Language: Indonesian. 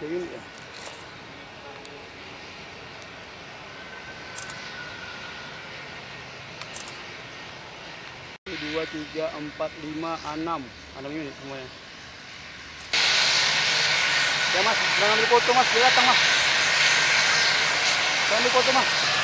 tiga ya. Dua, tiga, empat, lima, enam, enam unit semuanya. Ya mas, jangan ambil foto mas, dia datang mas. Jangan ambil foto mas.